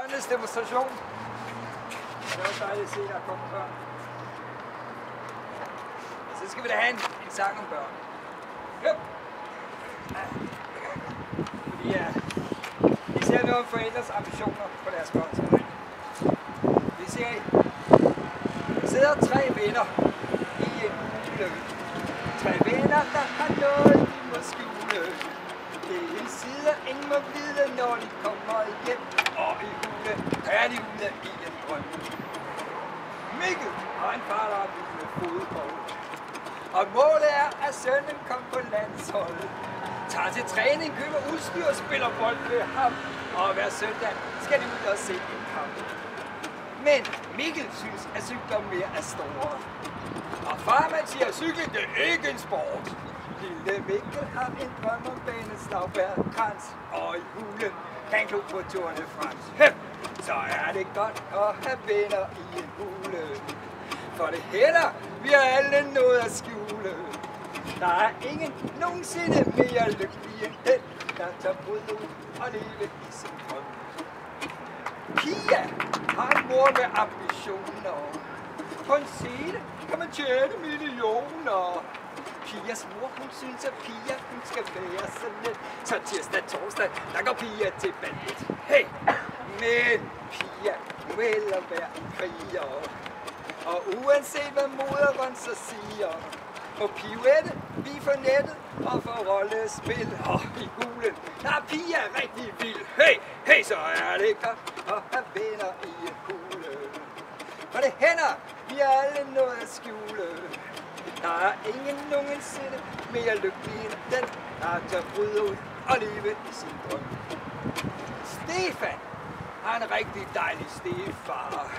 børnenes demonstration. Det er også dejligt at se, der kommer børn. Så skal vi da have en, en sang om børn. Yep. Fordi ja, vi ser noget om forældres ambitioner på deres børns vegne. Vi ser, der sidder tre venner i en hule. Tre venner, der har noget, de må skjule. Det er en side, ingen må vide, når de kommer hjem. Og i hule er de ude i en drøm. Mikkel har en far, der har med fodbold. Og målet er, at sønnen kom på landsholdet. Tager til træning, køber udstyr og spiller bold med ham. Og hver søndag skal de ud og se en kamp. Men Mikkel synes, at cykler mere er store. Og farmand siger, at cykling det er ikke en sport. Lille Mikkel har en drøm om baneslagbær, krans og i hulen kan klub på Tour de France. Så er det godt at have venner i en hule. For det hænder, vi har alle noget at skjule. Der er ingen nogensinde mere lykkelig end den, der tager brud ud og leve i sin drøm. Pia har en mor med ambitioner. På en scene kan man tjene millioner. Pias mor, hun synes, at Pia, hun skal være sådan lidt. Så tirsdag, torsdag, der går Pia til bandet. Hey! Men Pia, hun vil hellere være en kriger. Og uanset hvad moderen så siger, på pivette, vi for nettet og for rollespil. Og i hulen, der er piger rigtig vild. Hey, hey, så er det godt at have venner i en hule. For det hænder, vi har alle noget at skjule. Der er ingen nogensinde mere lykkelig end den, der tør bryde ud og leve i sin drøm. Stefan har en rigtig dejlig stefar.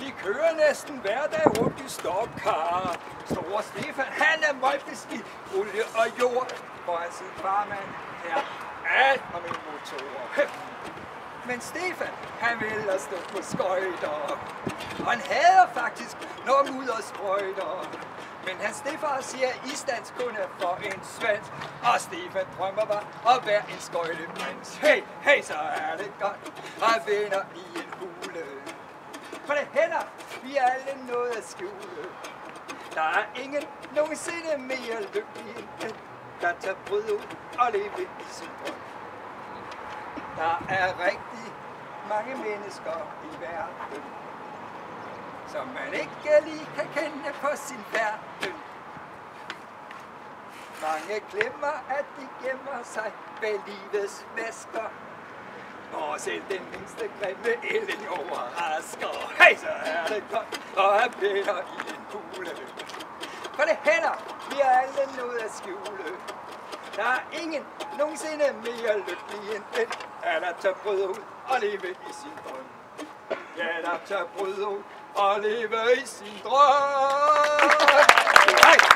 De kører næsten hver dag rundt i stopkar. Store Stefan, han er møgbeskidt, olie og jord. hvor han sin farmand her alt om en motor. Men Stefan, han vil at stå på skøjter. Og han hader faktisk, når og sprøjter. Men hans stefar siger, at isdans kun er for en svans. Og Stefan drømmer bare at være en skøjteprins. Hey, hey, så er det godt at vinder i en. For det hænder, vi er alle noget at skjule. Der er ingen nogensinde mere lykkelig end den, der tager brød ud og leve i sin drøm. Der er rigtig mange mennesker i verden, som man ikke lige kan kende på sin verden. Mange glemmer, at de gemmer sig bag livets masker. Og selv den mindste grimme ælling overrasker. Hey, så er det godt at have Peter i en kugle. For det hænder, vi har alle noget at skjule. Der er ingen nogensinde mere lykkelig end den, at der tør bryde ud og leve i sin drøm. Ja, der tør bryde ud og leve i sin drøm. Hej!